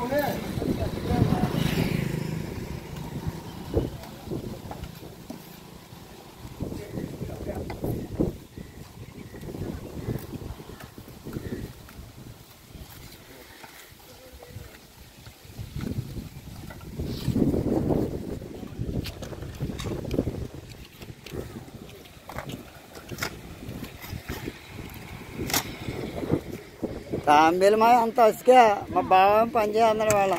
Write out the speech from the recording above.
ஒன்று సాంబిలమా అంత అసికే మా బావ పనిచేయాలన్నారు వాళ్ళ